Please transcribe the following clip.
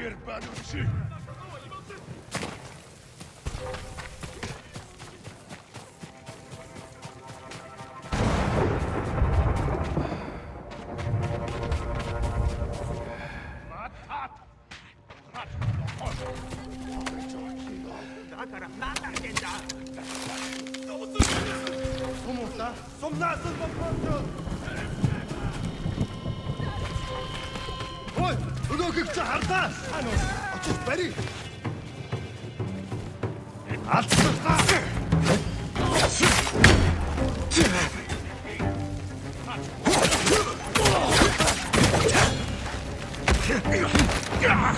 Pierbanucci! Como está? Somnasul, vă Całkiem czaharta! Ano, a co peri? A co ta? Yeah.